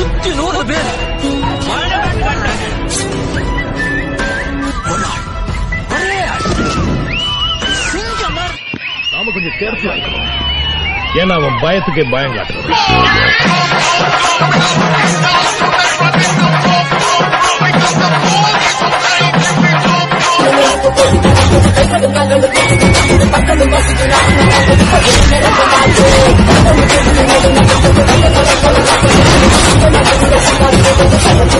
சுத்தி நூறு பேர். ஒரு ஆள் ஒரே நாம கொஞ்சம் சேர்த்து ஏன்னா அவன் பயத்துக்கே பயம் காட்டுறான். I'm gonna go